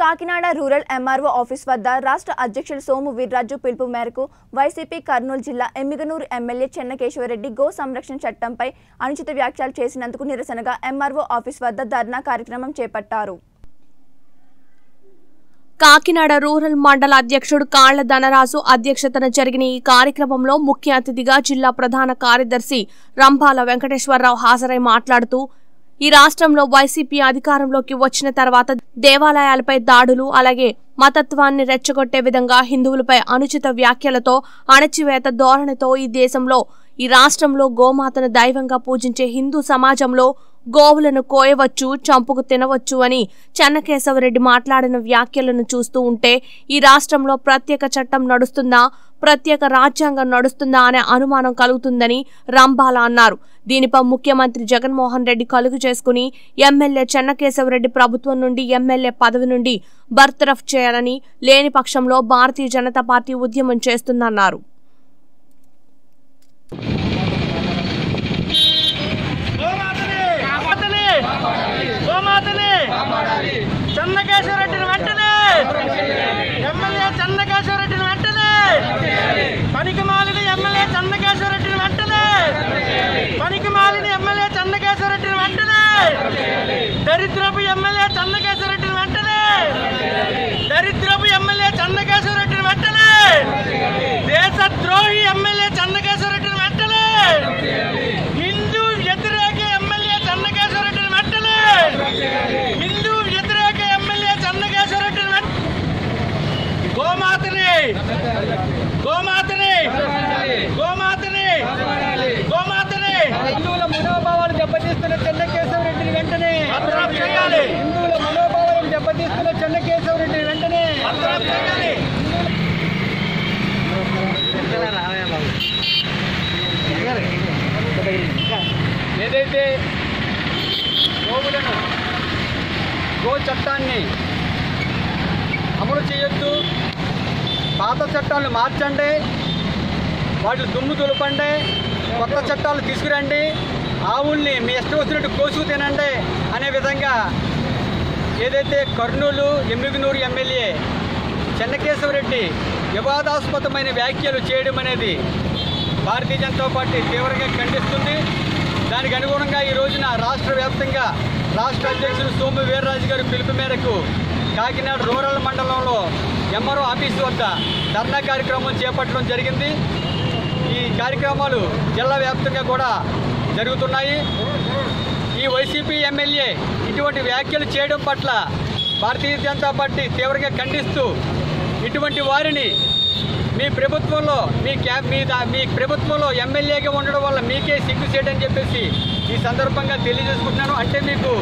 Kakinada rural MRO office వద్ద రాష్ట్ర అధ్యక్షుడు సోము వీర్రాజు పిలుపు మేరకు వైసీపీ కర్నూలు జిల్లా ఎమ్మిగనూరు ఎమ్మెల్యే చెన్నకేశ్వరరెడ్డి గో సంరక్షణ చట్టంపై అనుచిత వ్యాఖ్యలు చేసినందుకు నిరసనగా ఎంఆర్ఓ ఆఫీస్ వద్ద ధర్నా కార్యక్రమం చేపట్టారు. కాకినాడ రూరల్ మండల అధ్యక్షుడు కాళ్ళ ధనరాజు అధ్యక్షతన జరిగిన ఈ కార్యక్రమంలో ముఖ్య అతిథిగా జిల్లా ప్రధాన కార్యదర్శి రంభాల వెంకటేశ్వరరావు హాజరై మాట్లాడుతూ ఈ రాష్ట్రంలో వైసీపీ అధికారంలోకి వచ్చిన తర్వాత దేవాలయాలపై దాడులు అలాగే మతత్వాన్ని రెచ్చగొట్టే విధంగా హిందువులపై అనుచిత వ్యాఖ్యలతో అణచివేత ధోరణితో ఈ దేశంలో ఈ రాష్ట్రంలో గోమాతను దైవంగా పూజించే హిందూ సమాజంలో గోవులను కోయవచ్చు చంపుకు తినవచ్చు అని చెన్నకేశవరెడ్డి మాట్లాడిన వ్యాఖ్యలను చూస్తూ ఉంటే ఈ రాష్ట్రంలో ప్రత్యేక చట్టం నడుస్తుందా ప్రత్యేక రాజ్యాంగం నడుస్తుందా అనే అనుమానం కలుగుతుందని రంబాల అన్నారు. దీనిపై ముఖ్యమంత్రి జగన్మోహన్ రెడ్డి కలుగు చేసుకుని ఎమ్మెల్యే చెన్నకేశవరెడ్డి ప్రభుత్వం నుండి ఎమ్మెల్యే పదవి నుండి బర్తరఫ్ చేయాలని లేని పక్షంలో భారతీయ జనతా పార్టీ ఉద్యమం చేస్తుందన్నారు గోమాతని గోమాతని చంద్రకేశ్వర రెడ్డిని వెంటనే ఎమ్మెల్యే చంద్రకేశ్వర వెంటనే పనికి మాలిన ఎమ్మెల్యే చంద్రకేశ్వరరెడ్డిని వెంటనే పనికి మాలిన ఎమ్మెల్యే చంద్రకేశ్వరరెడ్డిని వెంటనే దరిద్రపు ఎమ్మెల్యే చంద్రకేశ్వరరెడ్డిని వెంటనే దరిద్రపు ఎమ్మెల్యే చంద్రకేశ్వరరెడ్డిని వెంటనే దేశద్రోహి ఎమ్మెల్యే చంద్రకేశ్వరరెడ్డిని వెంటనే హిందూ వ్యతిరేక ఎమ్మెల్యే చంద్రకేశ్వరరెడ్డిని వెంటనే హిందూ వ్యతిరేక ఎమ్మెల్యే చంద్రకేశ్వరరెడ్డిని వెంట గోమాతని గోమాతని గోమాతని గోమాతని హిందువుల మనోభావాలు దెబ్బతీస్తున్న చెన్నకేశవరెడ్డిని వెంటనే భద్రం చేయాలి హిందువుల మనోభావాలను దెబ్బతీస్తున్న చెన్నకేశవరెడ్డిని వెంటనే భద్రం చేయాలి ఏదైతే గోవులను గో చట్టాన్ని అమలు చేయొద్దు పాత చట్టాలు మార్చండి వాటిని దుమ్ము దులపండి కొత్త చట్టాలు తీసుకురండి ఆవుల్ని మీ ఇష్టం వచ్చినట్టు కోసుకు తినండి అనే విధంగా ఏదైతే కర్నూలు ఎమ్మిగనూరు ఎమ్మెల్యే చెన్నకేశవరెడ్డి వివాదాస్పదమైన వ్యాఖ్యలు చేయడం అనేది భారతీయ జనతా పార్టీ తీవ్రంగా ఖండిస్తుంది. దానికి అనుగుణంగా ఈ రోజున రాష్ట్ర వ్యాప్తంగా రాష్ట్ర అధ్యక్షులు సోము వీర్రాజు గారి పిలుపు మేరకు కాకినాడ రూరల్ మండలంలో ఎంఆర్ఓ ఆఫీసు వద్ద ధర్నా కార్యక్రమం చేపట్టడం జరిగింది. ఈ కార్యక్రమాలు జిల్లా వ్యాప్తంగా కూడా జరుగుతున్నాయి. ఈ వైసీపీ ఎమ్మెల్యే ఇటువంటి వ్యాఖ్యలు చేయడం పట్ల భారతీయ జనతా పార్టీ తీవ్రంగా ఖండిస్తూ ఇటువంటి వారిని మీ ప్రభుత్వంలో మీ క్యాబ్ మీ మీ ప్రభుత్వంలో ఎమ్మెల్యేగా ఉండడం వల్ల మీకే సిగ్గు చేయడని చెప్పేసి ఈ సందర్భంగా తెలియజేసుకుంటున్నాను. అంటే మీకు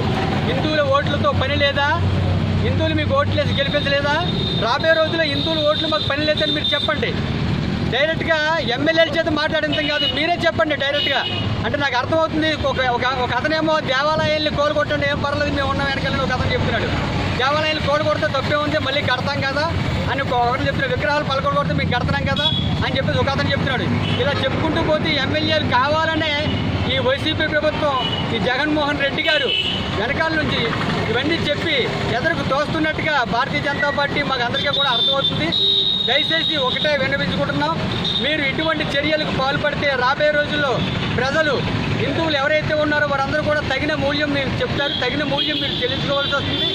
హిందువుల ఓట్లతో పని లేదా? హిందువులు మీకు ఓట్లు వేసి గెలిపించలేదా? రాబోయే రోజుల్లో హిందువుల ఓట్లు మాకు పని లేదని మీరు చెప్పండి. డైరెక్ట్గా ఎమ్మెల్యేల చేత మాట్లాడింది కాదు మీరే చెప్పండి డైరెక్ట్గా. అంటే నాకు అర్థమవుతుంది ఒక ఒక ఒక అతనేమో దేవాలయాల్ని కోలుకొట్టండి ఏం పర్లేదు మేము ఉన్నాం వెనకాలని ఒక అతను చెప్తున్నాడు. దేవాలయాలు కోలుకొడితే తప్పే ఉంది మళ్ళీ కడతాం కదా అని ఒక ఒకరు చెప్తున్నాడు విగ్రహాలు పలకొడగొడితే మేము కడతాం కదా అని చెప్పేసి ఒక అతను చెప్తున్నాడు ఇలా చెప్పుకుంటూ పోతే ఎమ్మెల్యేలు కావాలనే ఈ వైసీపీ ప్రభుత్వం ఈ జగన్మోహన్ రెడ్డి గారు వెనకాల నుంచి ఇవన్నీ చెప్పి ఎదురుకు తోస్తున్నట్టుగా భారతీయ జనతా పార్టీ మాకు అందరికీ కూడా అర్థమవుతుంది. దయచేసి ఒకటే విన్నవించుకుంటున్నాం. మీరు ఇటువంటి చర్యలకు పాల్పడితే రాబోయే రోజుల్లో ప్రజలు హిందువులు ఎవరైతే ఉన్నారో వారందరూ కూడా తగిన మూల్యం మీరు చెప్తారు తగిన మూల్యం మీరు చెల్లించుకోవాల్సి వస్తుంది.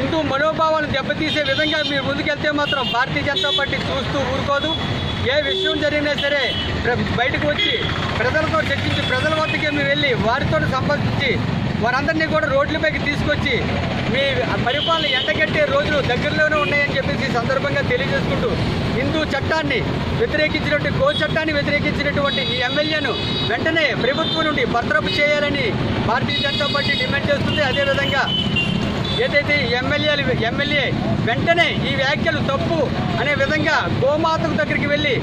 హిందూ మనోభావాలను దెబ్బతీసే విధంగా మీరు ముందుకెళ్తే మాత్రం భారతీయ జనతా పార్టీ చూస్తూ ఊరుకోదు. ఏ విషయం జరిగినా సరే ప్ర- బయటకు వచ్చి ప్రజలతో చర్చించి ప్రజల వద్దకే మీరు వెళ్ళి వారితో సంబంధించి వారందరినీ కూడా రోడ్లపైకి తీసుకొచ్చి మీ పరిపాలన ఎండగట్టే రోజులు దగ్గరలోనే ఉన్నాయని చెప్పేసి ఈ సందర్భంగా తెలియజేసుకుంటూ హిందూ చట్టాన్ని వ్యతిరేకించినటువంటి గో చట్టాన్ని వ్యతిరేకించినటువంటి ఈ ఎమ్మెల్యేను వెంటనే ప్రభుత్వం నుండి భద్రపు చేయాలని భారతీయ జనతా పార్టీ డిమాండ్ చేస్తుంది. అదేవిధంగా ఏదైతే ఎమ్మెల్యేలు ఎమ్మెల్యే వెంటనే ఈ వ్యాఖ్యలు తప్పు అనే విధంగా గోమాతకు దగ్గరికి వెళ్ళి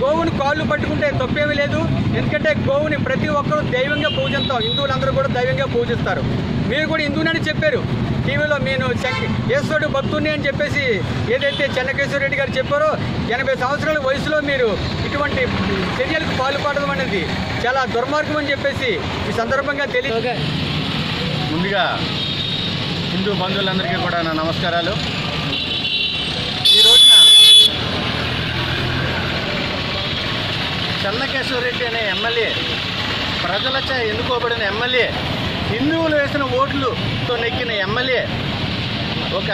గోవుని కాళ్ళు పట్టుకుంటే తప్పేమీ లేదు. ఎందుకంటే గోవుని ప్రతి ఒక్కరూ దైవంగా పూజిస్తాం. హిందువులందరూ కూడా దైవంగా పూజిస్తారు. మీరు కూడా హిందువునని చెప్పారు. టీవీలో నేను శంక- ఈశ్వరుడు భక్తుని అని చెప్పేసి ఏదైతే చెన్నకేశ్వర రెడ్డి గారు చెప్పారో ఎనభై సంవత్సరాల వయసులో మీరు ఇటువంటి చర్యలకు పాల్పడడం అనేది చాలా దుర్మార్గం అని చెప్పేసి ఈ సందర్భంగా తెలియ ముందుగా హిందూ బంధువులందరికీ కూడా నా నమస్కారాలు. చెన్నకేశ్వరరెడ్డి అనే ఎమ్మెల్యే ప్రజలచే ఎన్నుకోబడిన ఎమ్మెల్యే హిందువులు వేసిన ఓట్లుతో నెక్కిన ఎమ్మెల్యే ఒక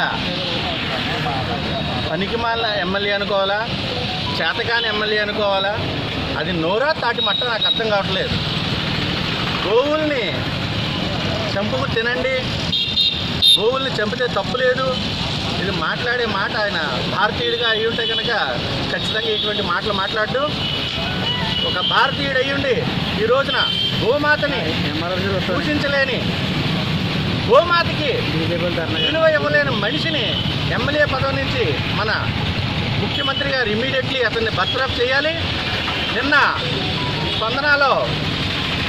పనికిమాల ఎమ్మెల్యే అనుకోవాలా? చేతకాని ఎమ్మెల్యే అనుకోవాలా? అది నోరా తాటి మట్ట నాకు అర్థం కావట్లేదు. గోవుల్ని చంపుకు తినండి. గోవుల్ని చంపితే తప్పులేదు ఇది మాట్లాడే మాట ఆయన. భారతీయుడిగా అయి ఉంటే కనుక ఖచ్చితంగా ఇటువంటి మాటలు మాట్లాడు ఒక భారతీయుడు అయ్యుండి ఈ రోజున గోమాతని సూచించలేని గోమాతకి విలువ ఇవ్వలేని మనిషిని ఎమ్మెల్యే పదవి నుంచి మన ముఖ్యమంత్రి గారు ఇమీడియట్లీ అతన్ని బర్తరఫ్ చేయాలి. నిన్న స్పందనలో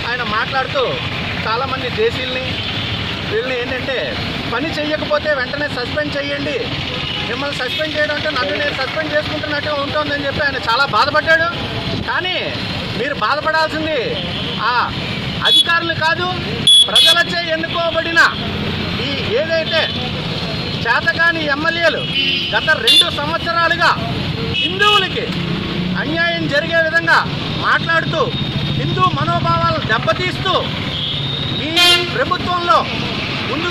ఆయన మాట్లాడుతూ చాలామంది దేశీయుల్ని వీళ్ళని ఏంటంటే పని చేయకపోతే వెంటనే సస్పెండ్ చేయండి మిమ్మల్ని సస్పెండ్ చేయడం అంటే నన్ను నేను సస్పెండ్ చేసుకుంటున్నట్టుగా ఉంటుందని చెప్పి ఆయన చాలా బాధపడ్డాడు. కానీ మీరు బాధపడాల్సింది ఆ అధికారులు కాదు ప్రజలచే ఎన్నుకోబడిన ఈ ఏదైతే చేతకాని ఎమ్మెల్యేలు గత రెండు సంవత్సరాలుగా హిందువులకి అన్యాయం జరిగే విధంగా మాట్లాడుతూ హిందూ మనోభావాలను దెబ్బతీస్తూ మీ ప్రభుత్వంలో ముందు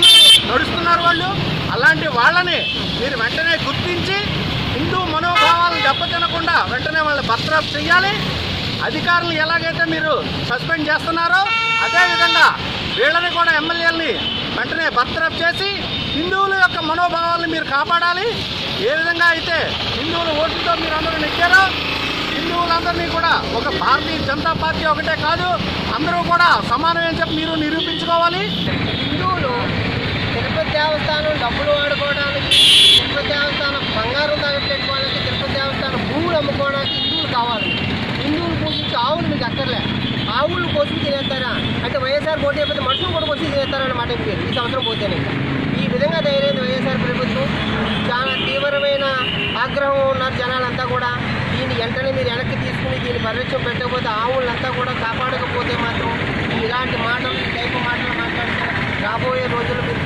నడుస్తున్నారు వాళ్ళు. అలాంటి వాళ్ళని మీరు వెంటనే గుర్తించి హిందూ మనోభావాలను దెబ్బతినకుండా వెంటనే వాళ్ళని బర్త్రాప్ చేయాలి అధికారులు ఎలాగైతే మీరు సస్పెండ్ చేస్తున్నారో అదేవిధంగా వీళ్ళని కూడా ఎమ్మెల్యేలని వెంటనే బర్త్రాప్ చేసి హిందువుల యొక్క మనోభావాలను మీరు కాపాడాలి. ఏ విధంగా అయితే హిందువుల ఓటుతో మీరు అందరూ నెగ్గారో హిందువులందరినీ కూడా ఒక భారతీయ జనతా పార్టీ ఒకటే కాదు అందరూ కూడా సమానమని చెప్పి మీరు నిరూపించుకోవాలి. హిందువులు దేవస్థానం డబ్బులు వాడుకోవడానికి తిరుపతి దేవస్థానం బంగారం తగట్టెట్టుకోవడానికి తిరుపతి దేవస్థానం భూములు అమ్ముకోవడానికి హిందువులు కావాలి. హిందువులు పూజించి ఆవులు మీకు అక్కర్లే. ఆవులు కోసి తినేస్తారా? అంటే వైఎస్ఆర్ పోటీ అయిపోతే మనుషులు కూడా కోసి తినేస్తారన్నమాట మీరు ఈ సంవత్సరం పోతేనే. ఈ విధంగా తయారైంది వైఎస్ఆర్ ప్రభుత్వం. చాలా తీవ్రమైన ఆగ్రహం ఉన్నారు జనాలంతా కూడా. దీన్ని వెంటనే మీరు వెనక్కి తీసుకుని దీన్ని పరిరక్షణ పెట్టకపోతే ఆవులంతా కూడా కాపాడకపోతే మాత్రం ఇలాంటి మాటలు ఈ టైపు మాటలు మాట్లాడితే రాబోయే రోజుల్లో మీరు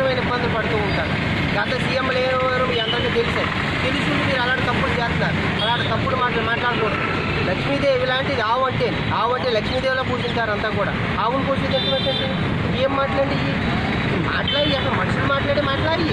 తీవ్రమైన ఇబ్బందులు పడుతూ ఉంటారు. గత సీఎం లేనివారు మీ అందరికీ తెలుసు. తెలిసి మీరు అలాంటి తప్పులు చేస్తున్నారు. అలాంటి తప్పుడు మాటలు మాట్లాడకూడదు. లక్ష్మీదేవి లాంటిది ఆవు అంటే ఆవు అంటే లక్ష్మీదేవిలో పూజించారు అంతా కూడా. ఆవును పూజించండి ఏం మాట్లాడి మాట్లాడి అసలు మనుషులు మాట్లాడి మాట్లాడి.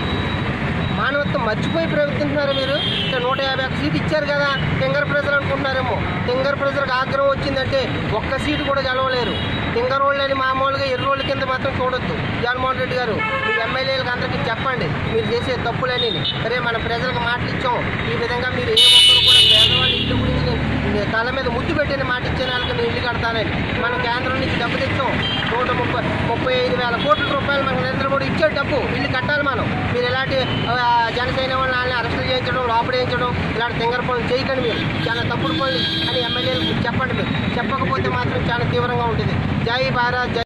మానవత్వం మర్చిపోయి ప్రవర్తిస్తున్నారు మీరు. నూట యాభై ఒక్క సీట్ ఇచ్చారు కదా తింగర్ ప్రజలు అనుకుంటున్నారేమో. తింగర్ ప్రజలకు ఆగ్రహం వచ్చిందంటే ఒక్క సీటు కూడా గెలవలేరు. తింగర్ వాళ్ళని మామూలుగా ఎర్రోళ్ళ కింద మాత్రం చూడొద్దు. జగన్మోహన్ రెడ్డి గారు మీ ఎమ్మెల్యేలకు అందరికీ చెప్పండి. మీరు చేసే తప్పులని సరే మన ప్రజలకు మాటలు ఇచ్చాం. ఈ విధంగా మీరు ఏ ఒక్కరు కూడా పేదవాళ్ళ ఇల్లు గురించి నేను తల మీద ముద్దు పెట్టిన మాట ఇచ్చిన వాళ్ళకి నేను ఇల్లు కడతానని మనం కేంద్రం నుంచి డబ్బు తెచ్చాం. నూట ముప్పై ముప్పై ఐదు వేల కోట్ల రూపాయలు మనకు ఇప్పుడు ఇచ్చే డబ్బు ఇల్లు కట్టాలి మనం. మీరు ఎలాంటి జనసేన వాళ్ళని అరెస్టులు చేయించడం లోపల వేయించడం ఇలాంటి తింగర పనులు చేయకండి మీరు. చాలా తప్పుడు పనులు అని ఎమ్మెల్యేలు చెప్పండి మీరు. చెప్పకపోతే మాత్రం చాలా తీవ్రంగా ఉంటుంది. జై భారత్ జై